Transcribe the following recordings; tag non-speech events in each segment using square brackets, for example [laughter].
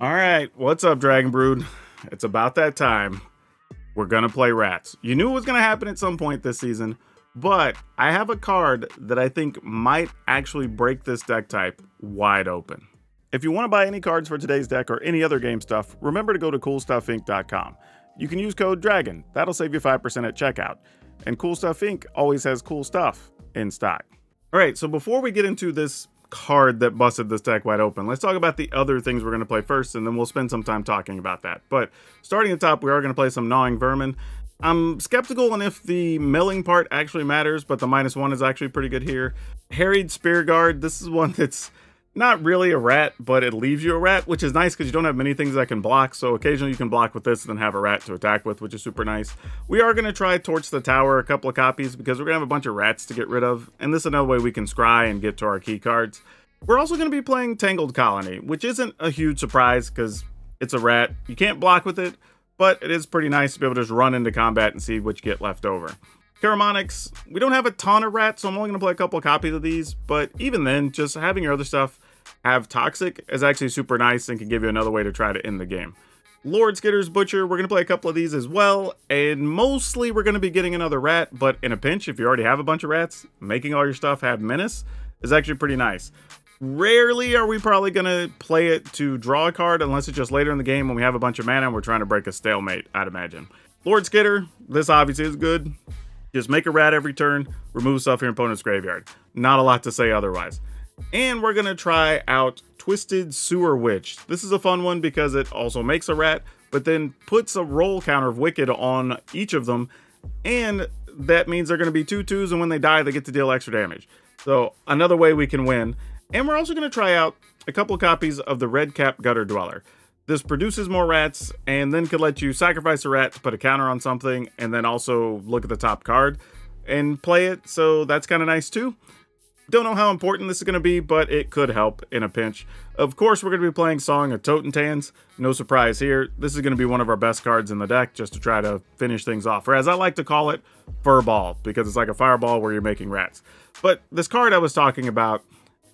All right, what's up, Dragon Brood? It's about that time. We're gonna play rats. You knew it was gonna happen at some point this season, but I have a card that I think might actually break this deck type wide open. If you want to buy any cards for today's deck or any other game stuff, remember to go to CoolStuffInc.com. You can use code DRAGON, that'll save you 5% at checkout. And Cool Stuff Inc. always has cool stuff in stock. All right, so before we get into this card that busted this deck wide open. Let's talk about the other things we're going to play first, and then we'll spend some time talking about that. But starting at the top, we are going to play some Gnawing Vermin. I'm skeptical on if the milling part actually matters, but the minus one is actually pretty good here. Harried Spear Guard, this is one [laughs] that's not really a rat, but it leaves you a rat, which is nice because you don't have many things that can block. So occasionally you can block with this and then have a rat to attack with, which is super nice. We are going to try Torch the Tower a couple of copies because we're going to have a bunch of rats to get rid of. And this is another way we can scry and get to our key cards. We're also going to be playing Tangled Colony, which isn't a huge surprise because it's a rat. You can't block with it, but it is pretty nice to be able to just run into combat and see what you get left over. Karumonix, we don't have a ton of rats, so I'm only going to play a couple of copies of these, but even then, just having your other stuff have Toxic is actually super nice and can give you another way to try to end the game. Lord Skitter's Butcher, we're going to play a couple of these as well, and mostly we're going to be getting another rat, but in a pinch, if you already have a bunch of rats, making all your stuff have Menace is actually pretty nice. Rarely are we probably going to play it to draw a card unless it's just later in the game when we have a bunch of mana and we're trying to break a stalemate, I'd imagine. Lord Skitter, this obviously is good. Just make a rat every turn, remove stuff from your opponent's graveyard. Not a lot to say otherwise. And we're to try out Twisted Sewer Witch. This is a fun one because it also makes a rat, but then puts a role counter of Wicked on each of them. And that means they're to be two twos, and when they die, they get to deal extra damage. So another way we can win. And we're also to try out a couple copies of the Red Cap Gutter Dweller. This produces more rats and then could let you sacrifice a rat to put a counter on something and then also look at the top card and play it. So that's kind of nice too. Don't know how important this is going to be, but it could help in a pinch. Of course, we're going to be playing Song of Totentanz. No surprise here. This is going to be one of our best cards in the deck just to try to finish things off. Or as I like to call it, Furball, because it's like a fireball where you're making rats. But this card I was talking about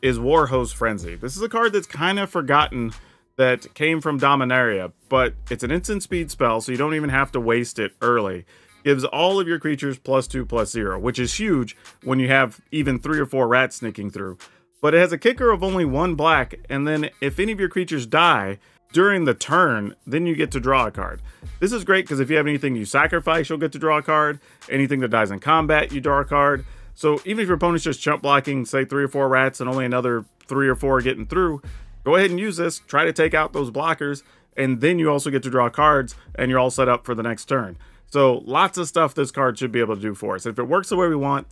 is Warhost Frenzy. This is a card that's kind of forgotten that came from Dominaria, but it's an instant speed spell, so you don't even have to waste it early. Gives all of your creatures plus two, plus zero, which is huge when you have even three or four rats sneaking through. But it has a kicker of only one black, and then if any of your creatures die during the turn, then you get to draw a card. This is great because if you have anything you sacrifice, you'll get to draw a card. Anything that dies in combat, you draw a card. So even if your opponent's just chump blocking, say three or four rats, and only another three or four getting through, go ahead and use this. Try to take out those blockers, and then you also get to draw cards, and you're all set up for the next turn. So lots of stuff this card should be able to do for us. If it works the way we want,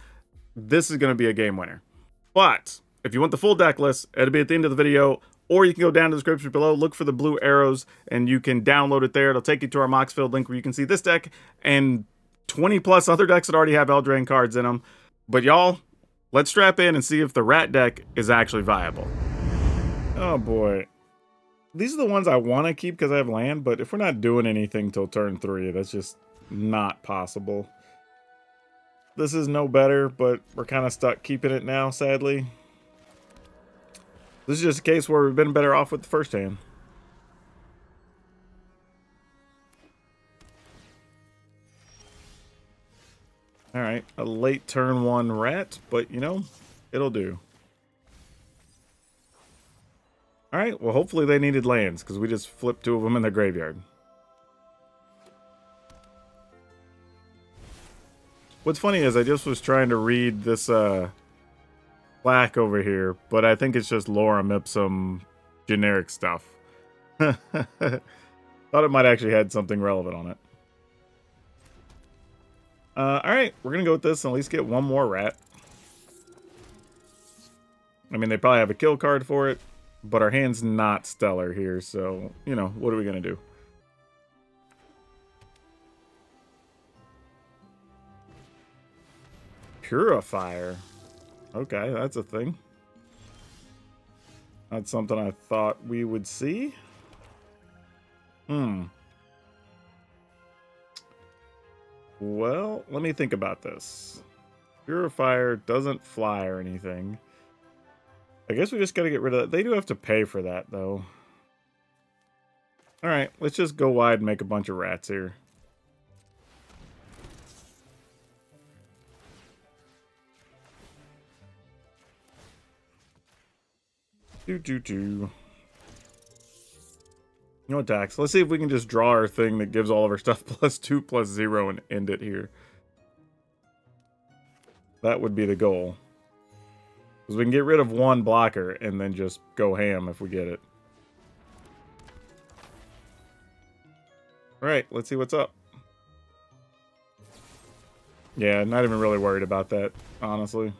this is going to be a game winner. But if you want the full deck list, it'll be at the end of the video, or you can go down to the description below, look for the blue arrows, and you can download it there. It'll take you to our Moxfield link where you can see this deck and 20 plus other decks that already have Eldraine cards in them. But y'all, let's strap in and see if the rat deck is actually viable. Oh boy. These are the ones I want to keep because I have land, but if we're not doing anything till turn three, that's just not possible. This is no better, but we're kind of stuck keeping it now, sadly. This is just a case where we've been better off with the first hand. Alright, a late turn one rat, but you know, it'll do. Alright, well hopefully they needed lands, because we just flipped two of them in the graveyard. What's funny is I just was trying to read this uh, plaque over here, but I think it's just lorem ipsum generic stuff. [laughs] Thought it might actually had something relevant on it. Uh, Alright, we're going to go with this and at least get one more rat. I mean, they probably have a kill card for it, but our hand's not stellar here, so, you know, what are we going to do? Purifier. Okay, that's a thing. That's something I thought we would see. Hmm. Well, let me think about this. Purifier doesn't fly or anything. I guess we just gotta get rid of that. They do have to pay for that, though. Alright, let's just go wide and make a bunch of rats here. Do do do. you No attacks. Let's see if we can just draw our thing that gives all of our stuff [laughs] plus two, plus zero, and end it here. That would be the goal. Because we can get rid of one blocker and then just go ham if we get it. Alright, let's see what's up. Yeah, not even really worried about that, honestly.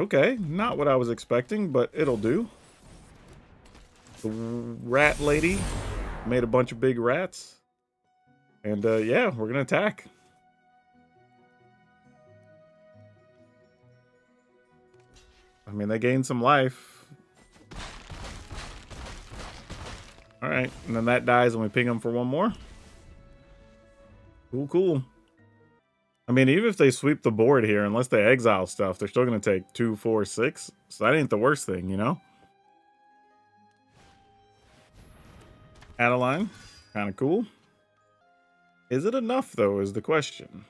Okay, not what I was expecting, but it'll do. The rat lady made a bunch of big rats. And uh, yeah, we're going to attack. I mean, they gained some life. Alright, and then that dies and we ping them for one more. Cool, cool. I mean, even if they sweep the board here, unless they exile stuff, they're still going to take two, four, six. So that ain't the worst thing, you know? Adeline, kind of cool. Is it enough, though, is the question.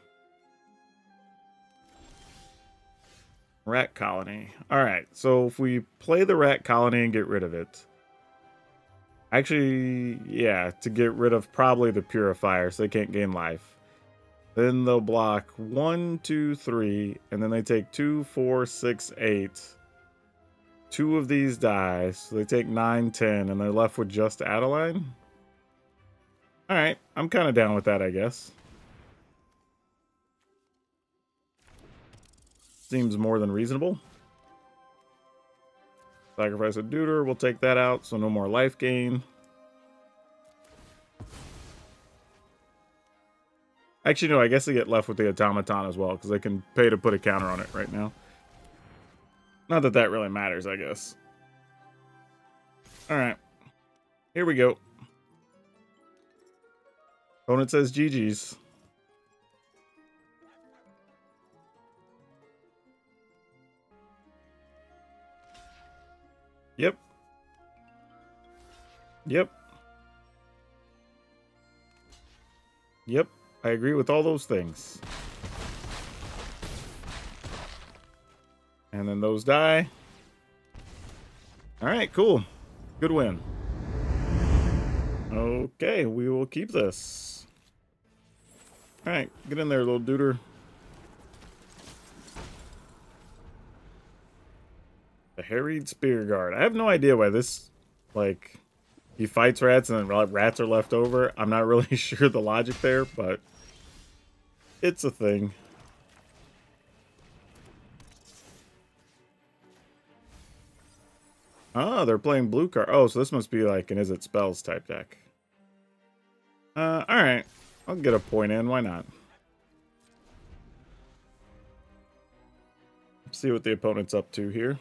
Rat colony. All right, so if we play the rat colony and get rid of it. Actually, yeah, to get rid of probably the purifier so they can't gain life. Then they'll block one, two, three, and then they take two, four, six, eight. Two of these die, so they take nine, ten, and they're left with just Adeline. Alright, I'm kind of down with that, I guess. Seems more than reasonable. Sacrifice a Deuter, we'll take that out, so no more life gain. Actually, no, I guess they get left with the automaton as well, because they can pay to put a counter on it right now. Not that that really matters, I guess. Alright. Here we go. Opponent says GG's. Yep. Yep. Yep. I agree with all those things. And then those die. Alright, cool. Good win. Okay, we will keep this. Alright, get in there, little duder. The harried spear guard. I have no idea why this, like, he fights rats and then rats are left over. I'm not [laughs] really sure the logic there, but it's a thing. Ah, they're playing blue card. Oh, so this must be like an Izzet Spells type deck. Uh, alright. I'll get a point in. Why not? See what the opponent's up to here.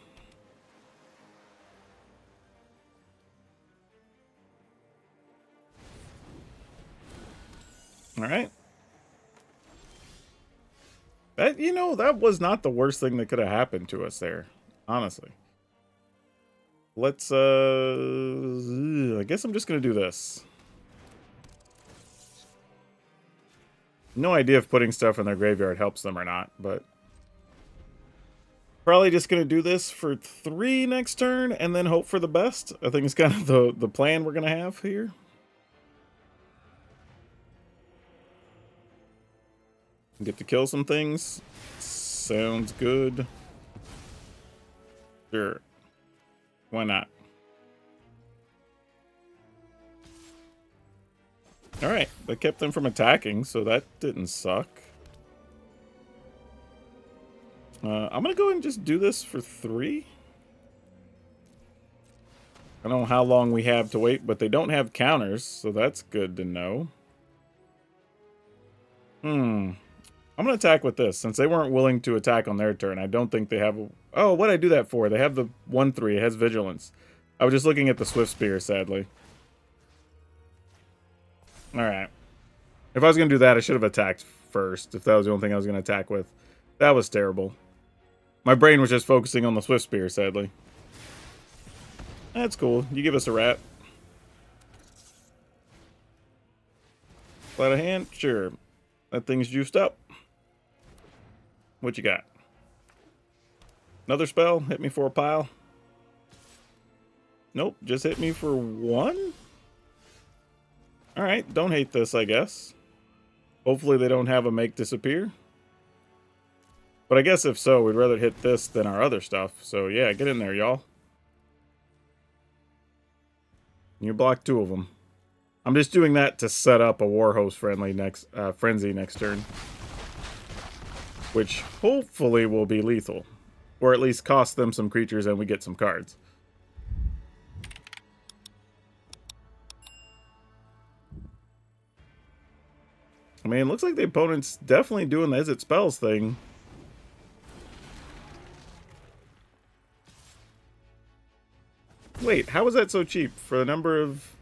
Alright. That you know, that was not the worst thing that could have happened to us there, honestly. Let's uh I guess I'm just gonna do this. No idea if putting stuff in their graveyard helps them or not, but probably just gonna do this for three next turn and then hope for the best. I think it's kind of the the plan we're gonna have here. Get to kill some things. Sounds good. Sure. Why not? Alright, that kept them from attacking, so that didn't suck. Uh, I'm gonna go and just do this for three. I don't know how long we have to wait, but they don't have counters, so that's good to know. Hmm. I'm going to attack with this. Since they weren't willing to attack on their turn, I don't think they have... A... Oh, what'd I do that for? They have the 1-3. It has Vigilance. I was just looking at the Swift Spear, sadly. Alright. If I was going to do that, I should have attacked first, if that was the only thing I was going to attack with. That was terrible. My brain was just focusing on the Swift Spear, sadly. That's cool. You give us a rat. Sleight of hand? Sure. That thing's juiced up. What you got? Another spell? Hit me for a pile? Nope, just hit me for one? Alright, don't hate this, I guess. Hopefully they don't have a make disappear. But I guess if so, we'd rather hit this than our other stuff. So yeah, get in there, y'all. You block two of them. I'm just doing that to set up a Warhost friendly next uh, frenzy next turn, which hopefully will be lethal, or at least cost them some creatures and we get some cards. I mean, it looks like the opponent's definitely doing the Izzet Spells thing. Wait, how was that so cheap for the number of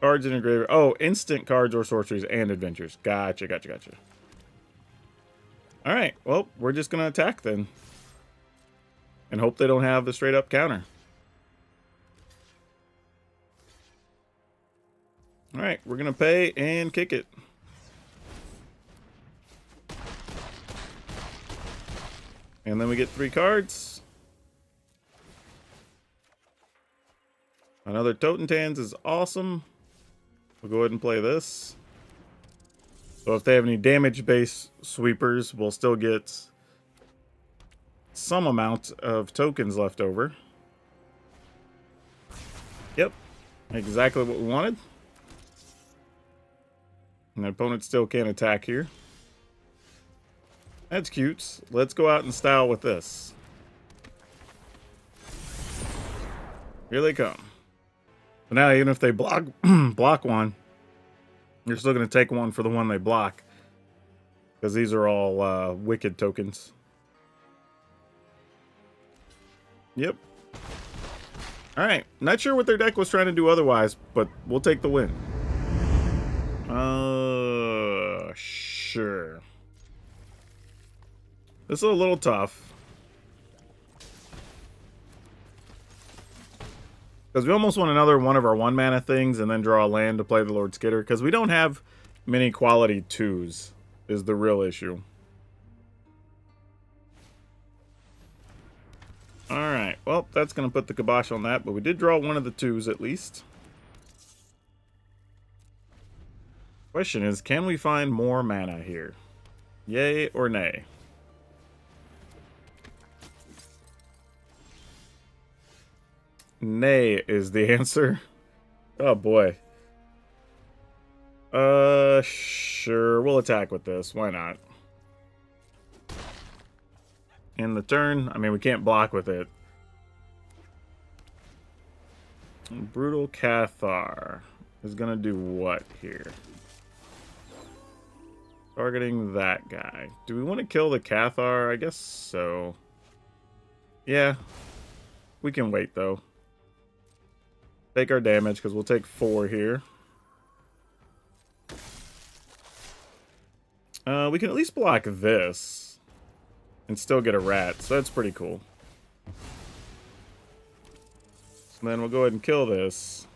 cards in a graveyard? Oh, instant cards or sorceries and adventures. Gotcha, gotcha, gotcha. All right, well, we're just going to attack then. And hope they don't have the straight up counter. All right, we're going to pay and kick it. And then we get three cards. Another Totentanz is awesome. We'll go ahead and play this. So if they have any damage-based sweepers, we'll still get some amount of tokens left over. Yep, exactly what we wanted. And the opponent still can't attack here. That's cute. Let's go out in style with this. Here they come. But now, even if they block [clears throat] block one, you're still going to take one for the one they block. Because these are all uh, wicked tokens. Yep. Alright. Not sure what their deck was trying to do otherwise, but we'll take the win. Uh, sure. This is a little tough. Because we almost want another one of our one mana things and then draw a land to play the Lord Skitter. Because we don't have many quality twos is the real issue. Alright, well, that's going to put the kibosh on that, but we did draw one of the twos at least. Question is, can we find more mana here? Yay or nay? Nay is the answer. [laughs] Oh boy. Uh, sure. We'll attack with this. Why not? In the turn, I mean, we can't block with it. Brutal Cathar is going to do what here? Targeting that guy. Do we want to kill the Cathar? I guess so. Yeah. We can wait, though. Take our damage, because we'll take four here. Uh, we can at least block this. And still get a rat, so that's pretty cool. And then we'll go ahead and kill this.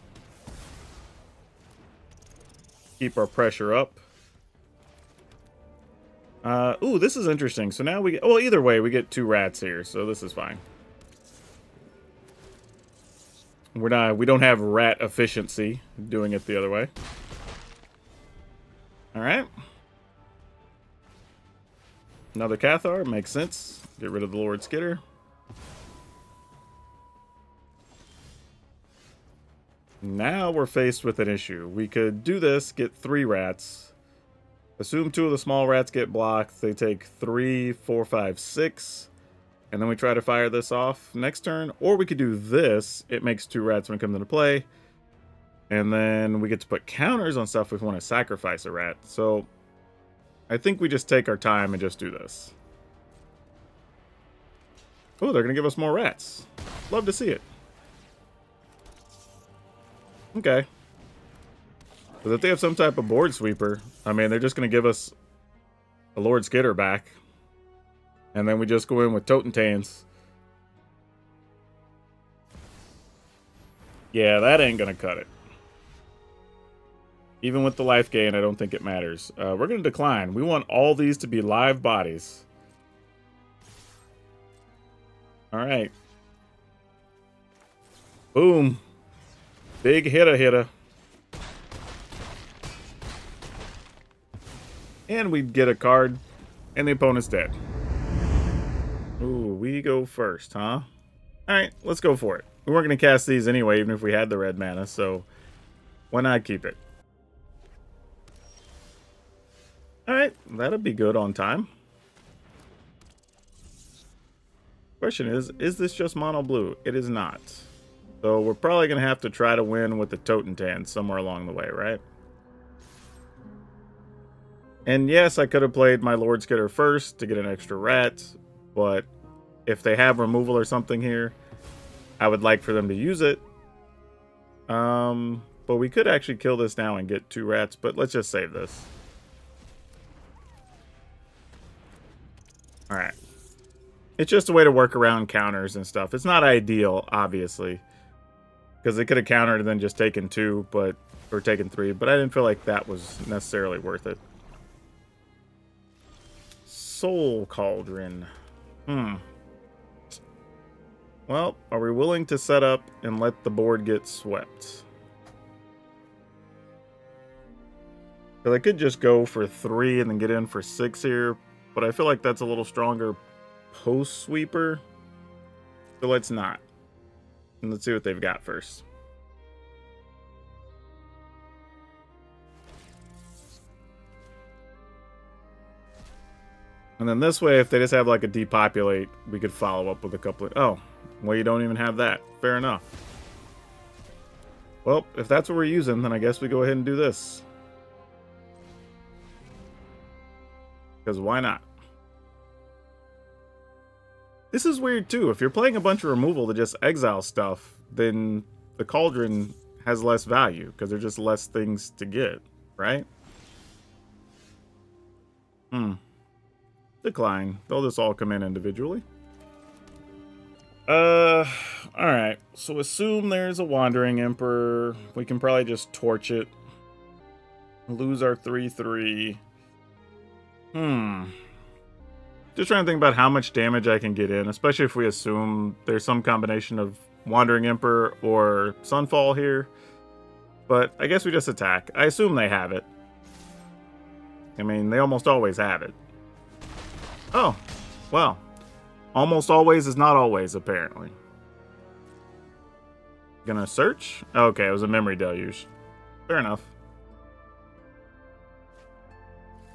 Keep our pressure up. Uh, ooh, this is interesting. So now we get... Well, either way, we get two rats here, so this is fine. We're not, we don't have rat efficiency doing it the other way. Alright. Another Cathar, makes sense. Get rid of the Lord Skitter. Now we're faced with an issue. We could do this, get three rats. Assume two of the small rats get blocked. They take three, four, five, six and then we try to fire this off next turn. Or we could do this. It makes two rats when it comes into play. And then we get to put counters on stuff if we want to sacrifice a rat. So I think we just take our time and just do this. Oh, they're going to give us more rats. Love to see it. Okay. Because if they have some type of board sweeper, I mean, they're just going to give us a Lord Skitter back. And then we just go in with Totentanz. Yeah, that ain't gonna cut it. Even with the life gain, I don't think it matters. Uh, we're gonna decline. We want all these to be live bodies. Alright. Boom. Big hitter hitter. And we get a card, and the opponent's dead. We go first, huh? Alright, let's go for it. We weren't going to cast these anyway, even if we had the red mana, so why not keep it? Alright, that'll be good on time. Question is, is this just mono blue? It is not. So we're probably going to have to try to win with the Totentan somewhere along the way, right? And yes, I could have played my Lord Skitter first to get an extra rat, but if they have removal or something here, I would like for them to use it. Um, but we could actually kill this now and get two rats, but let's just save this. Alright. It's just a way to work around counters and stuff. It's not ideal, obviously. Because they could have countered and then just taken two, but or taken three, but I didn't feel like that was necessarily worth it. Soul Cauldron. Hmm. Well, are we willing to set up and let the board get swept? Because I could just go for three and then get in for six here, but I feel like that's a little stronger post sweeper. So let's not. And let's see what they've got first. And then this way, if they just have like a depopulate, we could follow up with a couple of... Oh, well, you don't even have that. Fair enough. Well, if that's what we're using, then I guess we go ahead and do this. Because why not? This is weird too. If you're playing a bunch of removal to just exile stuff, then the Cauldron has less value because there's just less things to get, right? Hmm. Decline. They'll just all come in individually. Uh, alright. So assume there's a Wandering Emperor. We can probably just torch it. Lose our 3-3. Hmm. Just trying to think about how much damage I can get in, especially if we assume there's some combination of Wandering Emperor or Sunfall here. But I guess we just attack. I assume they have it. I mean, they almost always have it. Oh, well. Almost always is not always, apparently. Gonna search? Okay, it was a memory deluge. Fair enough.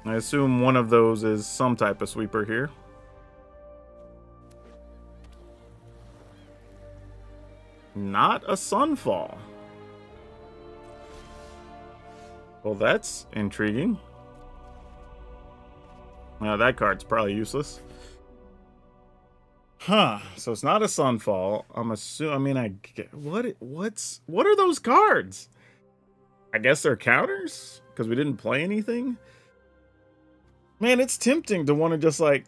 I assume one of those is some type of sweeper here. Not a sunfall. Well, that's intriguing. Now that card's probably useless. Huh. So it's not a sunfall. I'm assuming. I mean, I get what? What's what are those cards? I guess they're counters because we didn't play anything. Man, it's tempting to want to just like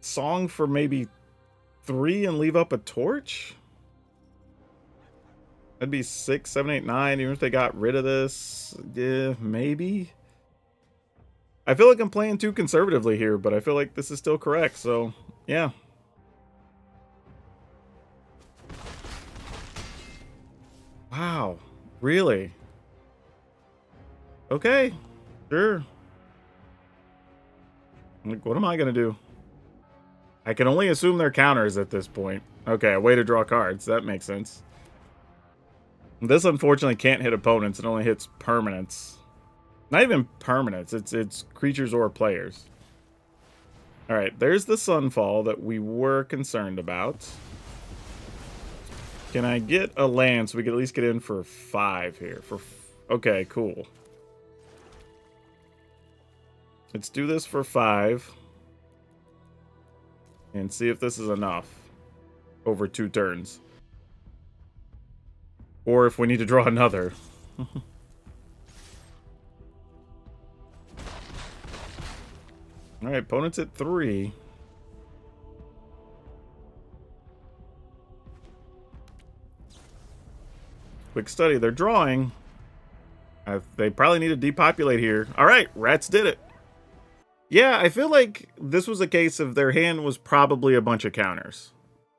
song for maybe three and leave up a torch. That'd be six, seven, eight, nine. Even if they got rid of this, yeah, maybe. I feel like I'm playing too conservatively here, but I feel like this is still correct, so yeah. Wow, really? Okay, sure. Like, what am I gonna do? I can only assume they're counters at this point. Okay, a way to draw cards. That makes sense. This unfortunately can't hit opponents. It only hits permanents. Not even permanents. It's it's creatures or players. All right, there's the sunfall that we were concerned about. Can I get a land so we can at least get in for five here? For okay, cool. Let's do this for five. And see if this is enough over two turns. Or if we need to draw another. [laughs] All right, opponent's at three. Quick study. They're drawing. Uh, they probably need to depopulate here. All right, rats did it. Yeah, I feel like this was a case of their hand was probably a bunch of counters.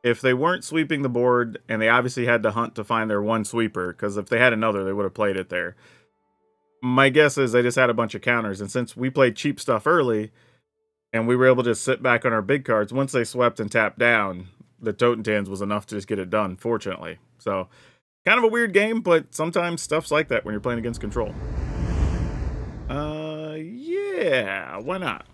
If they weren't sweeping the board, and they obviously had to hunt to find their one sweeper, because if they had another, they would have played it there. My guess is they just had a bunch of counters, and since we played cheap stuff early, and we were able to sit back on our big cards, once they swept and tapped down, the Totentanz was enough to just get it done, fortunately. So Kind of a weird game, but sometimes stuff's like that when you're playing against control. Uh, yeah, why not?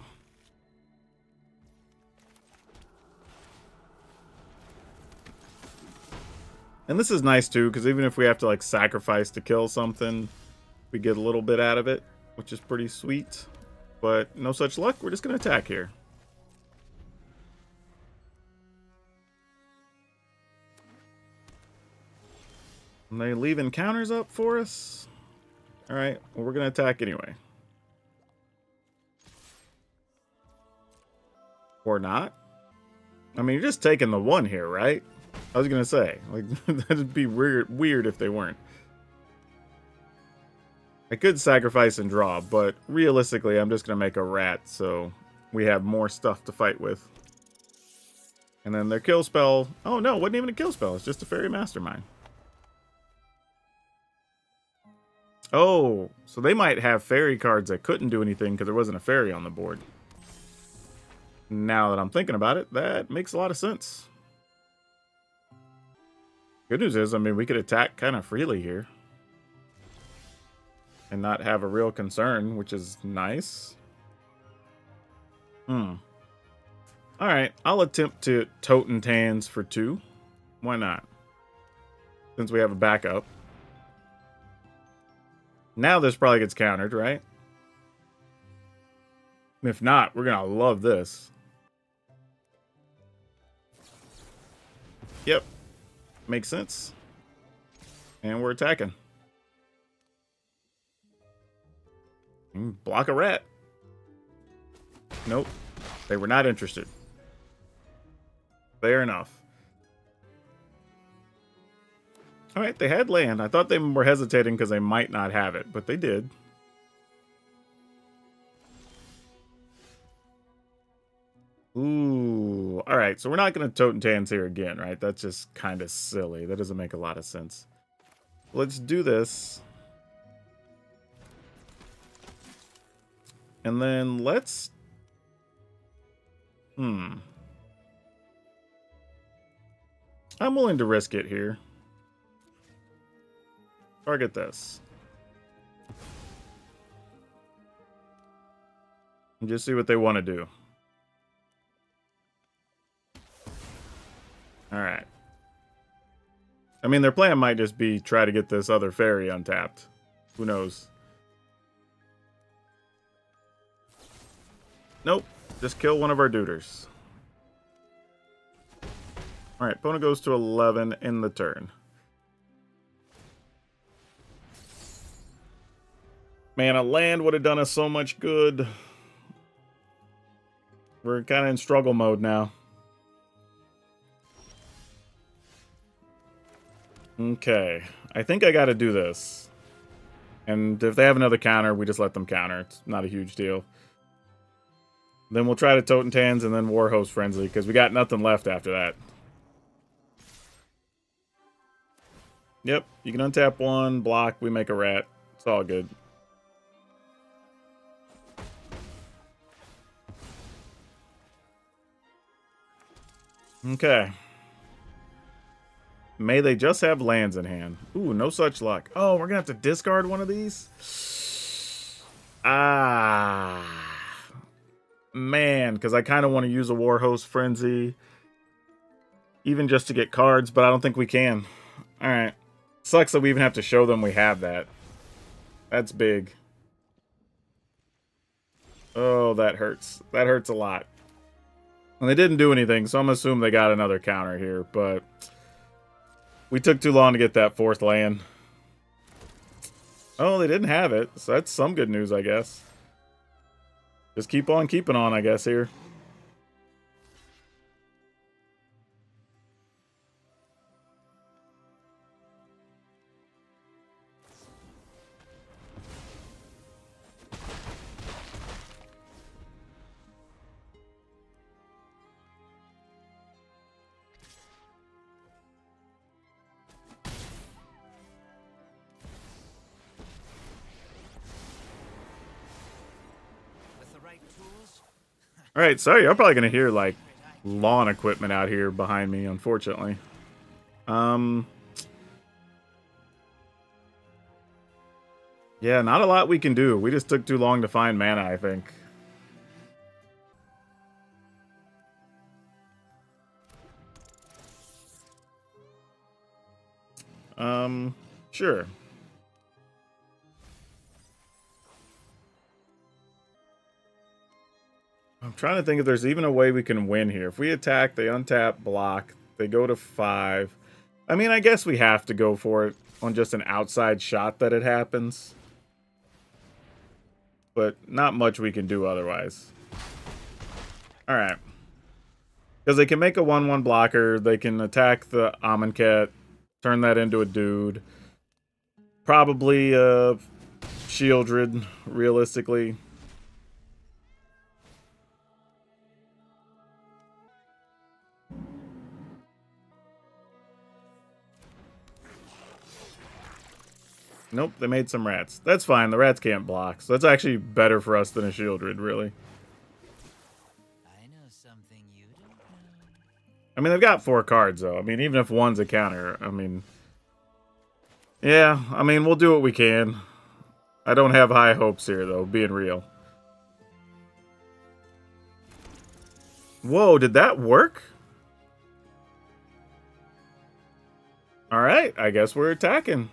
And this is nice too, because even if we have to like sacrifice to kill something, we get a little bit out of it, which is pretty sweet. But no such luck, we're just going to attack here. And they leave encounters up for us? Alright, well, we're going to attack anyway. Or not. I mean, you're just taking the one here, right? I was going to say. like [laughs] That'd be weird, weird if they weren't. I could sacrifice and draw, but realistically, I'm just going to make a rat, so we have more stuff to fight with. And then their kill spell... Oh, no, wasn't even a kill spell. It's just a Faerie Mastermind. Oh, so they might have fairy cards that couldn't do anything because there wasn't a fairy on the board. Now that I'm thinking about it, that makes a lot of sense. Good news is, I mean, we could attack kind of freely here. And not have a real concern, which is nice. Hmm. Alright, I'll attempt to Totentanz for two. Why not? Since we have a backup. Now this probably gets countered, right? If not, we're going to love this. Yep. Makes sense. And we're attacking. Mm, block a rat. Nope. They were not interested. Fair enough. All right, they had land. I thought they were hesitating because they might not have it, but they did. Ooh, all right. So we're not going to Totentanz here again, right? That's just kind of silly. That doesn't make a lot of sense. Let's do this. And then let's... Hmm. I'm willing to risk it here. Target this. And just see what they want to do. Alright. I mean, their plan might just be try to get this other fairy untapped. Who knows? Nope. Just kill one of our duders. Alright, opponent goes to 11 in the turn. Man, a land would have done us so much good. We're kind of in struggle mode now. Okay. I think I got to do this. And if they have another counter, we just let them counter. It's not a huge deal. Then we'll try to Totentanz and then Warhost Frenzy, because we got nothing left after that. Yep, you can untap one, block, we make a rat. It's all good. Okay. May they just have lands in hand. Ooh, no such luck. Oh, we're going to have to discard one of these? Ah. Man, because I kind of want to use a Warhost Frenzy. Even just to get cards, but I don't think we can. Alright. Sucks that we even have to show them we have that. That's big. Oh, that hurts. That hurts a lot. And they didn't do anything, so I'm assuming they got another counter here, but we took too long to get that fourth land. Oh, they didn't have it, so that's some good news, I guess. Just keep on keeping on, I guess, here. Sorry, I'm probably gonna hear like lawn equipment out here behind me, unfortunately. Um, yeah, not a lot we can do. We just took too long to find mana, I think. Um, sure. I'm trying to think if there's even a way we can win here. If we attack, they untap, block, they go to five. I mean, I guess we have to go for it on just an outside shot that it happens. But not much we can do otherwise. Alright. Because they can make a 1-1 blocker, they can attack the Amonkhet, turn that into a dude. Probably uh, Sheoldred, realistically. Nope, they made some rats. That's fine, the rats can't block, so that's actually better for us than a Sheoldred, really. I know something you don't know. I mean, they've got four cards, though. I mean, even if one's a counter, I mean... Yeah, I mean, we'll do what we can. I don't have high hopes here, though, being real. Whoa, did that work? Alright, I guess we're attacking.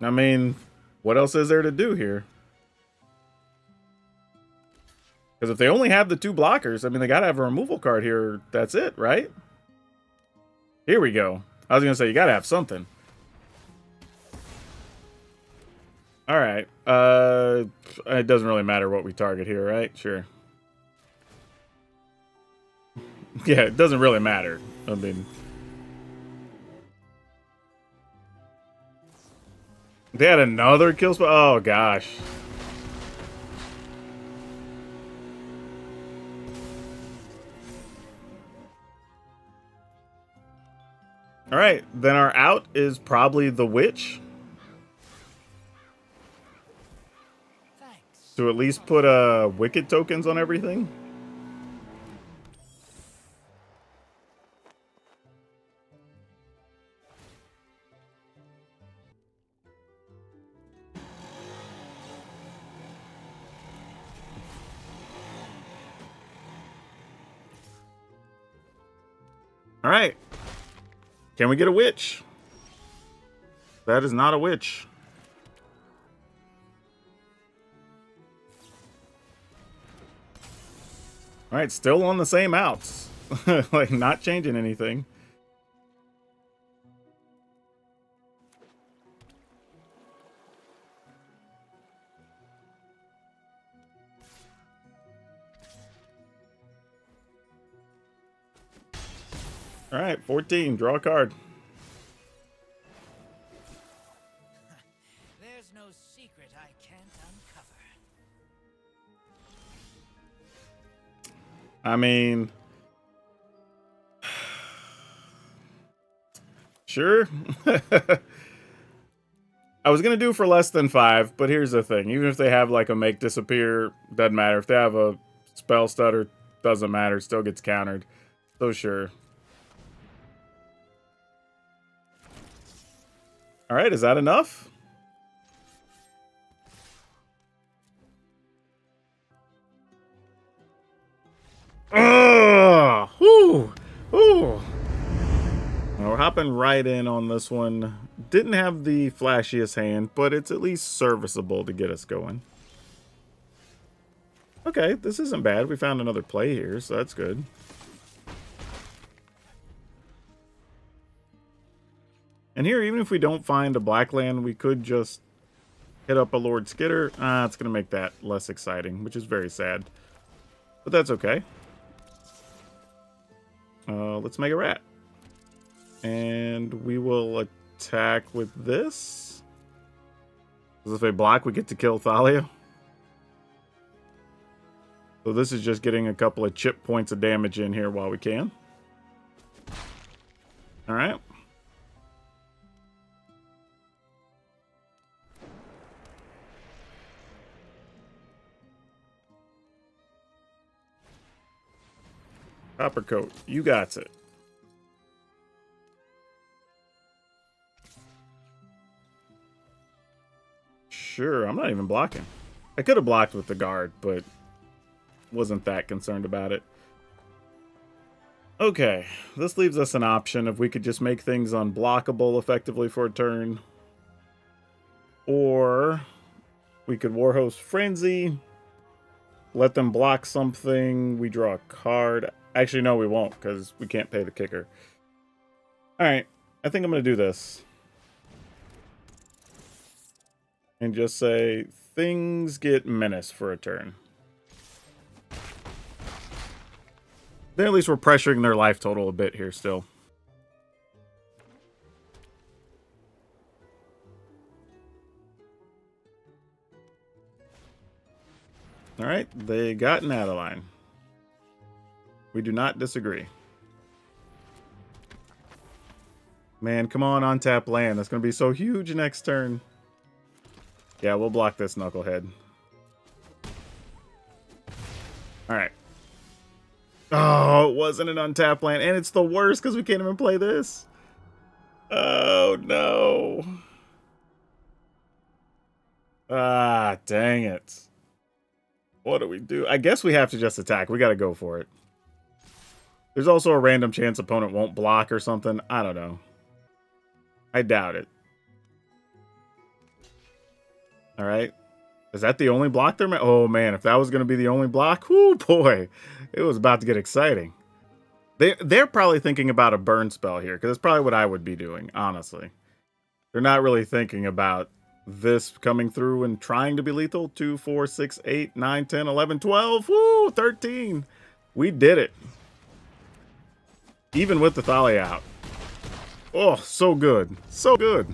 I mean, what else is there to do here? Because if they only have the two blockers, I mean, they got to have a removal card here. That's it, right? Here we go. I was going to say, you got to have something. All right. Uh, it doesn't really matter what we target here, right? Sure. [laughs] Yeah, it doesn't really matter. I mean... They had another kill spot? Oh, gosh. All right, then our out is probably the witch. Thanks. To at least put uh wicked tokens on everything. All right. Can we get a witch? That is not a witch. All right, still on the same outs. [laughs] like, not changing anything. All right, 14. Draw a card. [laughs] There's no secret I can't uncover. I mean... [sighs] sure. [laughs] I was going to do for less than five, but here's the thing. Even if they have like a make disappear, doesn't matter. If they have a spell stutter, doesn't matter. Still gets countered. So sure. All right, is that enough? Ugh! Whew! Ooh! we're hopping right in on this one. Didn't have the flashiest hand, but it's at least serviceable to get us going. Okay, this isn't bad. We found another play here, so that's good. And here, even if we don't find a black land, we could just hit up a Lord Skitter. Ah, it's going to make that less exciting, which is very sad. But that's okay. Uh, let's make a rat. And we will attack with this. Because if they block, we get to kill Thalia. So this is just getting a couple of chip points of damage in here while we can. Alright. Copper coat, you got it. Sure, I'm not even blocking. I could have blocked with the guard, but wasn't that concerned about it. Okay, this leaves us an option if we could just make things unblockable effectively for a turn. Or we could Warhost Frenzy, let them block something, we draw a card. Actually, no, we won't, because we can't pay the kicker. Alright, I think I'm going to do this. And just say, things get menace for a turn. Then at least we're pressuring their life total a bit here still. Alright, they got an. We do not disagree. Man, come on, untap land. That's going to be so huge next turn. Yeah, we'll block this knucklehead. Alright. Oh, it wasn't an untap land. And it's the worst because we can't even play this. Oh, no. Ah, dang it. What do we do? I guess we have to just attack. We got to go for it. There's also a random chance opponent won't block or something. I don't know. I doubt it. All right. Is that the only block there? Oh, man. If that was going to be the only block, [laughs] whoo, boy. It was about to get exciting. They, they're probably thinking about a burn spell here, because that's probably what I would be doing, honestly. They're not really thinking about this coming through and trying to be lethal. 2, 4, 6, 8, 9, 10, 11, 12. Woo, 13. We did it. Even with the Thalia out. Oh, so good. So good.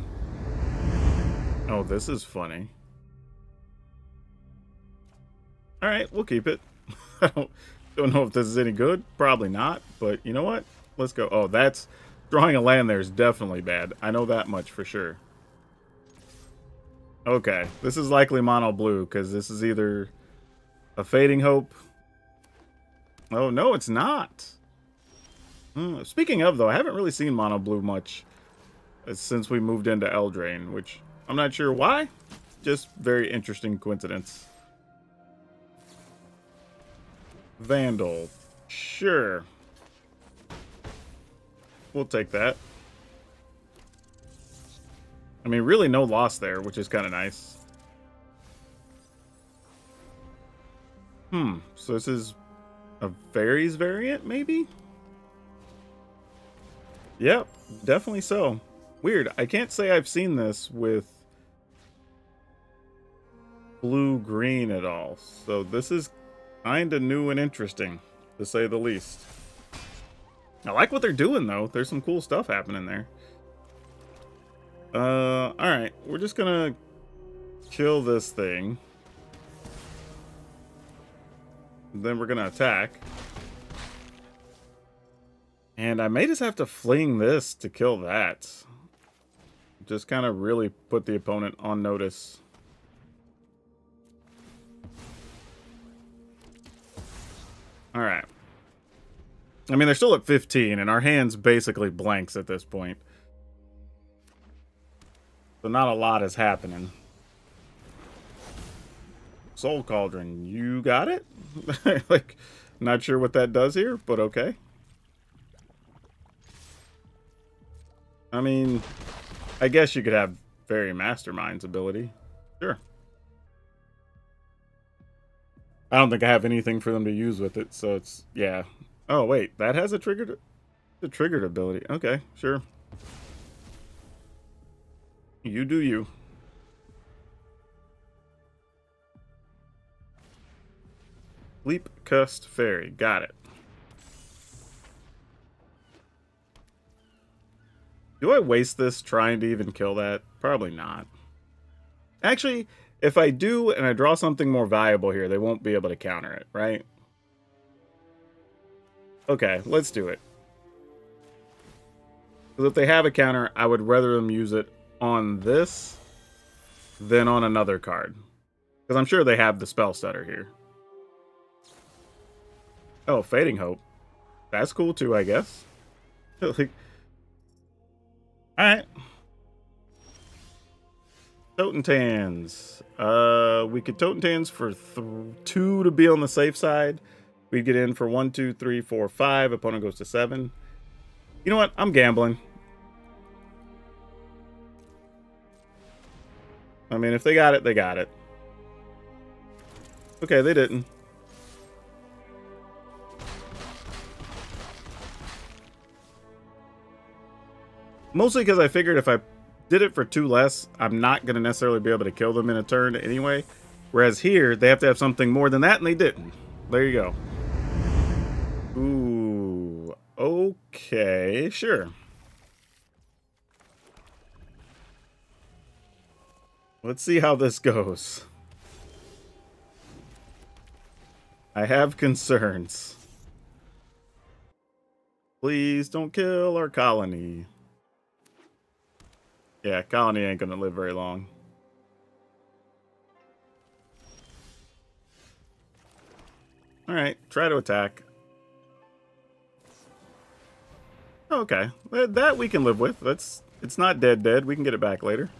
Oh, this is funny. Alright, we'll keep it. [laughs] I don't, don't know if this is any good. Probably not. But you know what? Let's go. Oh, that's... Drawing a land there is definitely bad. I know that much for sure. Okay. This is likely mono blue, because this is either a Fading Hope. Oh, no, it's not. Hmm, speaking of, though, I haven't really seen Mono Blue much uh, since we moved into Eldraine, which I'm not sure why. Just very interesting coincidence. Vandal. Sure. We'll take that. I mean, really no loss there, which is kind of nice. Hmm, so this is a Faeries variant, maybe? Yep, definitely so. Weird. I can't say I've seen this with blue-green at all. So this is kind of new and interesting, to say the least. I like what they're doing, though. There's some cool stuff happening there. Uh, alright. We're just gonna kill this thing. Then we're gonna attack. And I may just have to fling this to kill that. Just kind of really put the opponent on notice. Alright. I mean, they're still at 15, and our hand's basically blanks at this point. So not a lot is happening. Soul Cauldron, you got it? [laughs] like, not sure what that does here, but okay. I mean, I guess you could have Faerie Mastermind's ability. Sure. I don't think I have anything for them to use with it, so it's, yeah. Oh, wait, that has a triggered, a triggered ability. Okay, sure. You do you. Leap Cussed Fairy. Got it. Do I waste this trying to even kill that? Probably not. Actually, if I do and I draw something more valuable here, they won't be able to counter it, right? Okay, let's do it. Because if they have a counter, I would rather them use it on this than on another card. Because I'm sure they have the Spellstutter here. Oh, Fading Hope. That's cool too, I guess. [laughs] like, Alright. Totentanz. Uh, we could Totentanz for two to be on the safe side. We'd get in for one, two, three, four, five. Opponent goes to seven. You know what? I'm gambling. I mean, if they got it, they got it. Okay, they didn't. Mostly because I figured if I did it for two less, I'm not going to necessarily be able to kill them in a turn anyway. Whereas here, they have to have something more than that, and they didn't. There you go. Ooh, okay, sure. Let's see how this goes. I have concerns. Please don't kill our colony. Yeah, colony ain't gonna live very long. Alright, try to attack. Okay, that we can live with. That's It's not dead dead. We can get it back later.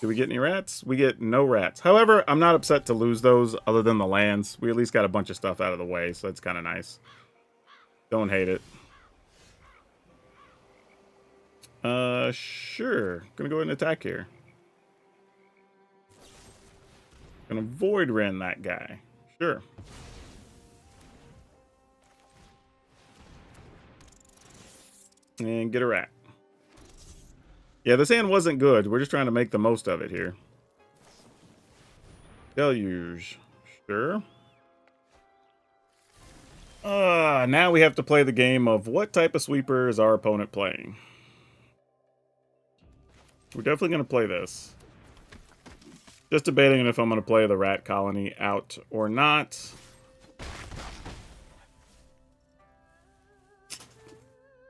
Do we get any rats? We get no rats. However, I'm not upset to lose those other than the lands. We at least got a bunch of stuff out of the way, so that's kind of nice. Don't hate it. Uh, sure. Gonna go ahead and attack here. Gonna void ran that guy. Sure. And get a rat. Yeah, this hand wasn't good. We're just trying to make the most of it here. Deluge. Sure. Uh, now we have to play the game of what type of sweeper is our opponent playing. We're definitely going to play this. Just debating if I'm going to play the rat colony out or not.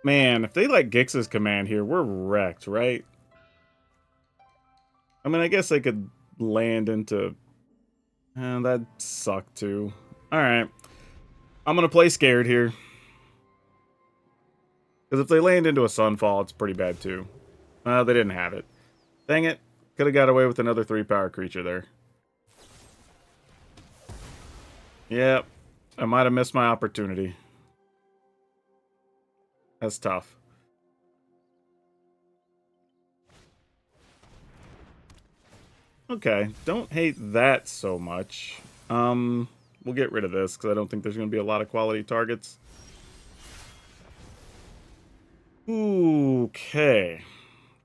Man, if they like Gix's command here, we're wrecked, right? I mean, I guess they could land into... Eh, that sucked too. Alright. I'm going to play scared here. Because if they land into a Sunfall, it's pretty bad too. Uh, they didn't have it. Dang it. Could have got away with another three power creature there. Yep. I might have missed my opportunity. That's tough. Okay, don't hate that so much. Um, we'll get rid of this because I don't think there's going to be a lot of quality targets. Okay.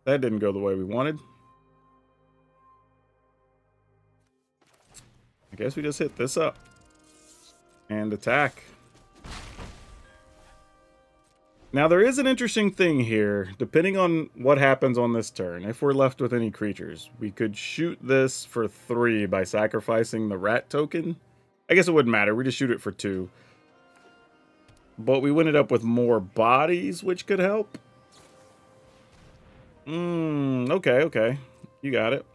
That didn't go the way we wanted. I guess we just hit this up. And attack. Now there is an interesting thing here, depending on what happens on this turn, if we're left with any creatures. We could shoot this for three by sacrificing the rat token. I guess it wouldn't matter, we just shoot it for two. But we ended up with more bodies, which could help. Mmm, okay, okay. You got it.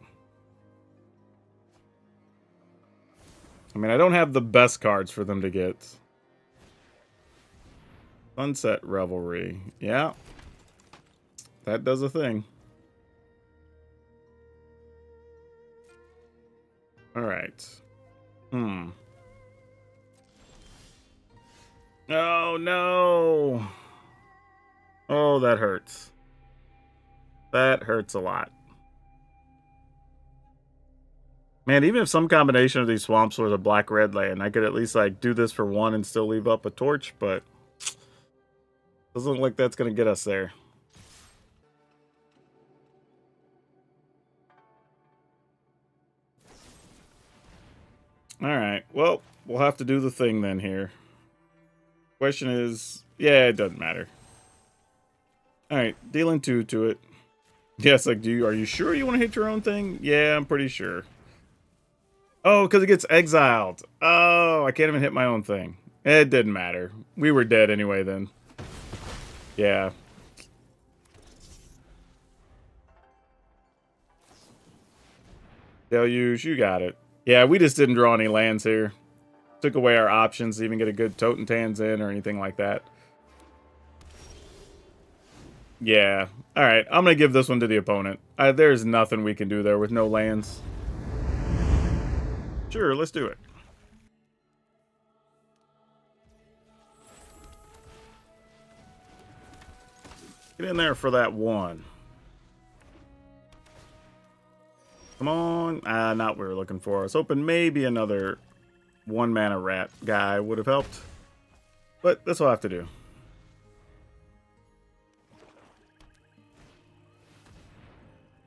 I mean, I don't have the best cards for them to get. Sunset Revelry. Yeah. That does a thing. Alright. Hmm. Oh, no. Oh, that hurts. That hurts a lot. Man, even if some combination of these swamps was a black-red land, I could at least, like, do this for one and still leave up a torch, but... Doesn't look like that's to get us there. Alright, well, we'll have to do the thing then here. Question is, yeah, it doesn't matter. Alright, dealing two to it. Yes, like, do you, are you sure you want to hit your own thing? Yeah, I'm pretty sure. Oh, because it gets exiled. Oh, I can't even hit my own thing. It didn't matter. We were dead anyway then. Yeah. Deluge, you got it. Yeah, we just didn't draw any lands here. Took away our options to even get a good Totentanz in or anything like that. Yeah. Alright, I'm going to give this one to the opponent. Uh, there's nothing we can do there with no lands. Sure, let's do it. Get in there for that one. Come on. Ah, not what we were looking for. I was hoping maybe another one mana rat guy would have helped. But this will have to do.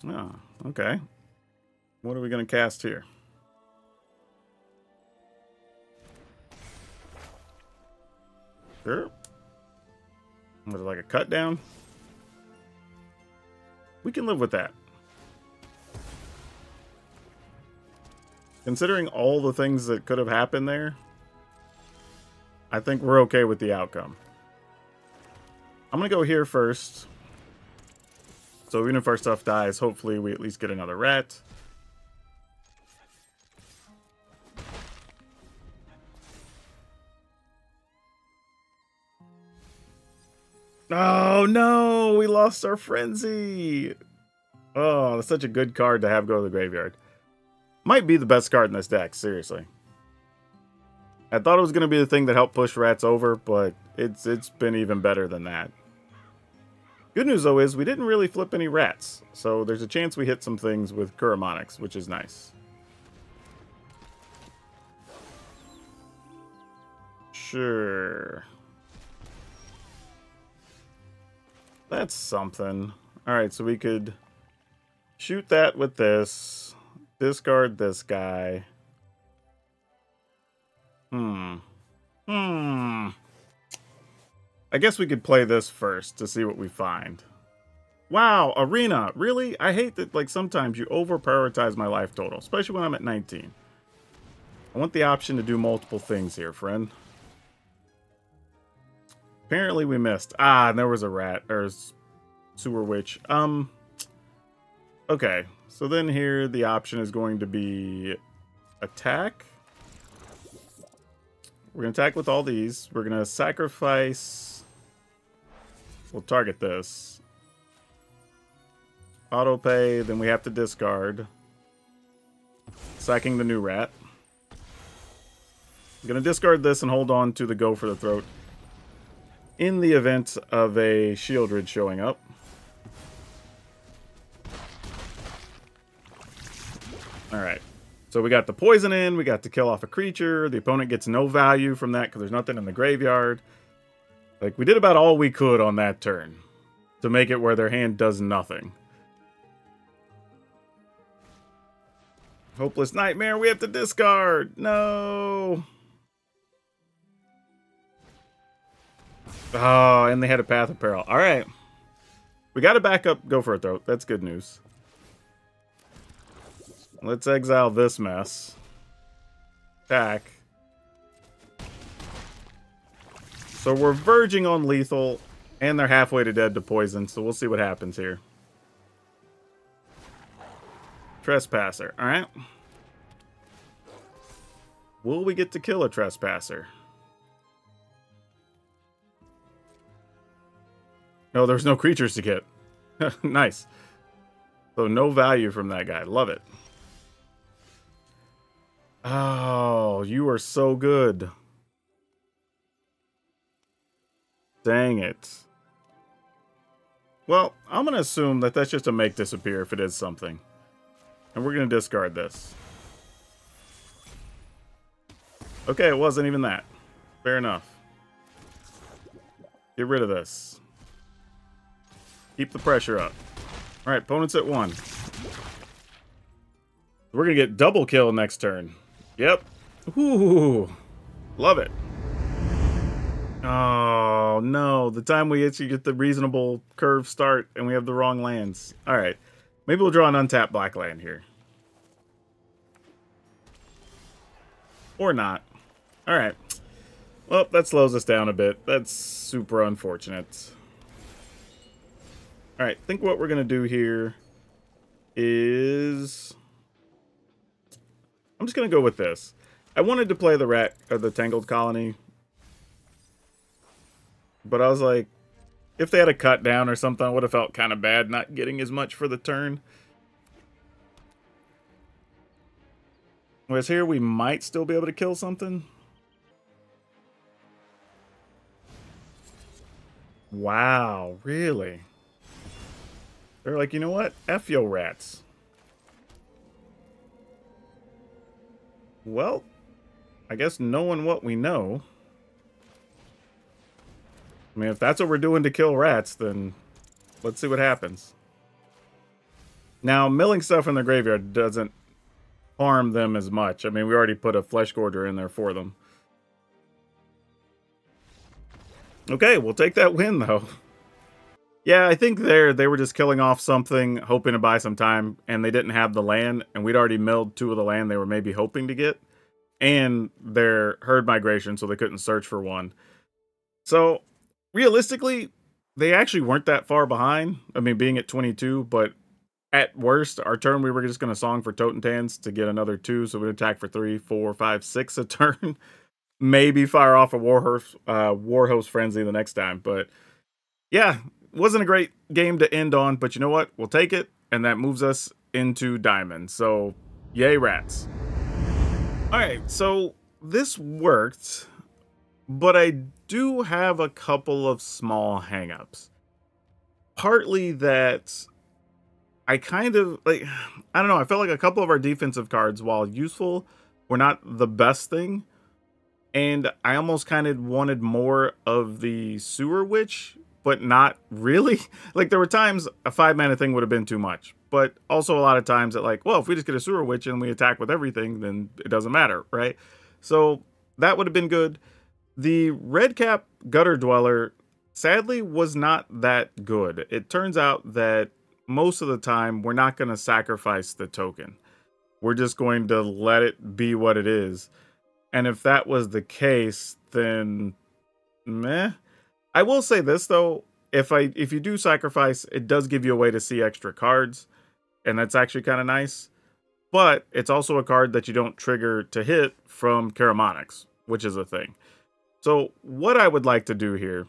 Oh, okay. What are we going to cast here? Sure. Was it like a cut down? We can live with that. Considering all the things that could have happened there, I think we're okay with the outcome. I'm going to go here first. So even if our stuff dies, hopefully we at least get another rat. Oh no, we lost our frenzy. Oh, that's such a good card to have go to the graveyard. Might be the best card in this deck, seriously. I thought it was going to be the thing that helped push rats over, but it's it's been even better than that. Good news, though, is we didn't really flip any rats, so there's a chance we hit some things with Karumonix, which is nice. Sure. That's something. Alright, so we could shoot that with this. Discard this guy. Hmm. Hmm. I guess we could play this first to see what we find. Wow, Arena. Really? I hate that, like, sometimes you over-prioritize my life total, especially when I'm at 19. I want the option to do multiple things here, friend. Apparently we missed. Ah, and there was a rat, or sewer witch. Um, okay. So then here the option is going to be attack. We're going to attack with all these. We're going to sacrifice. We'll target this. Auto pay, then we have to discard. Sacking the new rat. I'm going to discard this and hold on to the go for the throat in the event of a Sheoldred showing up. Alright. So we got the poison in, we got to kill off a creature, the opponent gets no value from that because there's nothing in the graveyard. Like, we did about all we could on that turn to make it where their hand does nothing. Hopeless Nightmare, we have to discard! No! Oh, and they had a Path of Peril. All right. We got to back up Go for a Throat. That's good news. Let's exile this mess. Attack. So we're verging on lethal, and they're halfway to dead to poison, so we'll see what happens here. Trespasser. All right. Will we get to kill a Trespasser? No, there's no creatures to get. [laughs] nice. So no value from that guy. Love it. Oh, you are so good. Dang it. Well, I'm going to assume that that's just a make disappear if it is something. And we're going to discard this. Okay, it wasn't even that. Fair enough. Get rid of this. Keep the pressure up. All right, opponent's at one. We're going to get double kill next turn. Yep. Ooh. Love it. Oh, no. The time we actually get the reasonable curve start and we have the wrong lands. All right. Maybe we'll draw an untapped black land here. Or not. All right. Well, that slows us down a bit. That's super unfortunate. All right, I think what we're going to do here is... I'm just going to go with this. I wanted to play the rat or the Tangled Colony. But I was like, if they had a cut down or something, I would have felt kind of bad not getting as much for the turn. Whereas here, we might still be able to kill something. Wow, really? They're like, you know what? F yo rats. Well, I guess knowing what we know. I mean, if that's what we're doing to kill rats, then let's see what happens. Now, milling stuff in the graveyard doesn't harm them as much. I mean, we already put a flesh gorger in there for them. Okay, we'll take that win, though. [laughs] Yeah, I think there they were just killing off something, hoping to buy some time, and they didn't have the land, and we'd already milled two of the land they were maybe hoping to get, and their herd migration, so they couldn't search for one. So, realistically, they actually weren't that far behind. I mean, being at 22, but at worst, our turn we were just going to song for Totentanz to get another two, so we'd attack for three, four, five, six a [laughs] turn. Maybe fire off a Warhorse, uh, Warhost Frenzy the next time, but yeah, wasn't a great game to end on, but you know what? We'll take it, and that moves us into Diamond. So, yay, rats. All right, so this worked, but I do have a couple of small hangups. Partly that I kind of like, I don't know, I felt like a couple of our defensive cards, while useful, were not the best thing. And I almost kind of wanted more of the Sewer Witch but not really. [laughs] Like there were times a five mana thing would have been too much, but also a lot of times that like, well, if we just get a sewer witch and we attack with everything, then it doesn't matter, right? So that would have been good. The red cap gutter dweller sadly was not that good. It turns out that most of the time we're not going to sacrifice the token. We're just going to let it be what it is. And if that was the case, then meh. I will say this though, if I if you do sacrifice, it does give you a way to see extra cards, and that's actually kind of nice. But it's also a card that you don't trigger to hit from Karumonix, which is a thing. So what I would like to do here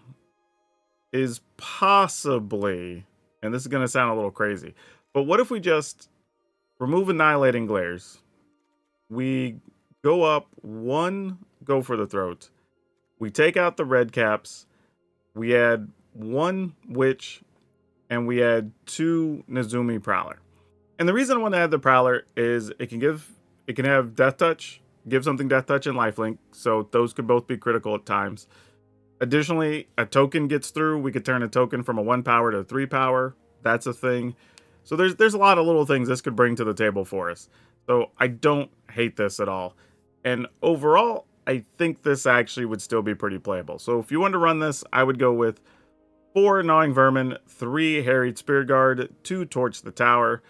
is possibly, and this is going to sound a little crazy, but what if we just remove Annihilating Glares? We go up one go for the throat. We take out the red caps we had one witch and we had two Nezumi Prowler. And the reason I want to add the Prowler is it can give it can have Death Touch, give something Death Touch and Lifelink, so those could both be critical at times. Additionally, a token gets through. We could turn a token from a one power to a three power. That's a thing. So there's there's a lot of little things this could bring to the table for us. So I don't hate this at all. And overall, I think this actually would still be pretty playable. So if you want to run this, I would go with four Gnawing Vermin, three Harried Spear Guard, two Torch the Tower,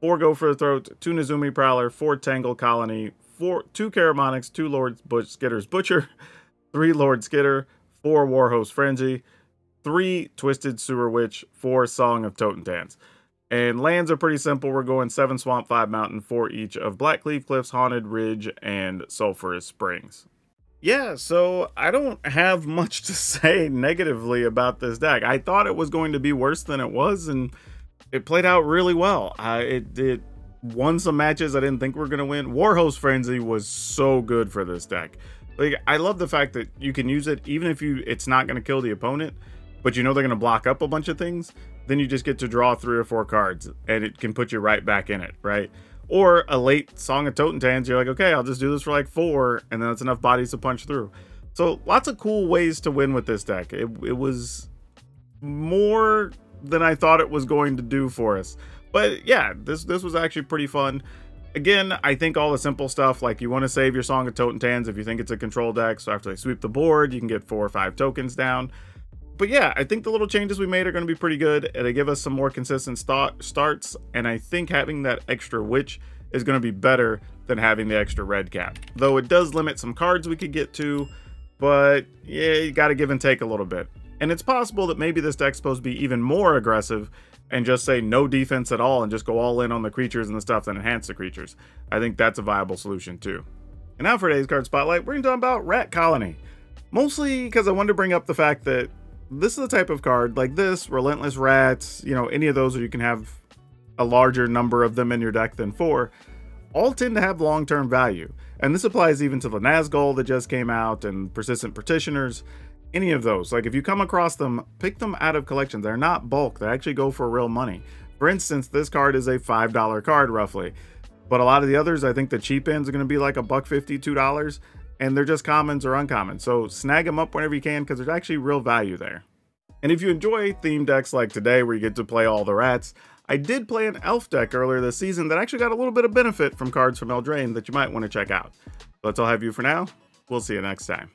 four Go for the Throat, two Nezumi Prowler, four Tangle Colony, four two Karumonix, two Lord Butch, Skitter's Butcher, [laughs] three Lord Skitter, four Warhost Frenzy, three Twisted Sewer Witch, four Song of Totentanz. And lands are pretty simple. We're going 7 Swamp, 5 Mountain, 4 each of Blackcleave Cliffs, Haunted Ridge, and Sulphurous Springs. Yeah, so I don't have [laughs] much to say negatively about this deck. I thought it was going to be worse than it was, and it played out really well. Uh, it, it won some matches I didn't think we were going to win. Warhost Frenzy was so good for this deck. Like I love the fact that you can use it even if you it's not going to kill the opponent, but you know they're going to block up a bunch of things. Then you just get to draw three or four cards, and it can put you right back in it, right? Or a late Song of Totentanz, you're like, okay, I'll just do this for like four, and then that's enough bodies to punch through. So lots of cool ways to win with this deck. It, it was more than I thought it was going to do for us. But yeah, this this was actually pretty fun. Again, I think all the simple stuff, like you want to save your Song of Totentanz if you think it's a control deck, so after they sweep the board, you can get four or five tokens down. But yeah, I think the little changes we made are going to be pretty good, they give us some more consistent start starts, and I think having that extra Witch is going to be better than having the extra red cap. Though it does limit some cards we could get to, but yeah, you got to give and take a little bit. And it's possible that maybe this deck's supposed to be even more aggressive and just say no defense at all and just go all in on the creatures and the stuff that enhance the creatures. I think that's a viable solution too. And now for today's card spotlight, we're going to talk about Rat Colony. Mostly because I wanted to bring up the fact that this is the type of card like this, Relentless Rats, you know, any of those where you can have a larger number of them in your deck than four, all tend to have long-term value. And this applies even to the Nazgul that just came out and Persistent Petitioners any of those. Like if you come across them, pick them out of collections. They're not bulk. They actually go for real money. For instance, this card is a $5 card roughly. But a lot of the others, I think the cheap ends are going to be like a buck fifty, two dollars, and they're just commons or uncommon. So snag them up whenever you can because there's actually real value there. And if you enjoy theme decks like today where you get to play all the rats, I did play an elf deck earlier this season that actually got a little bit of benefit from cards from Eldraine that you might want to check out. That's all I have you for now. We'll see you next time.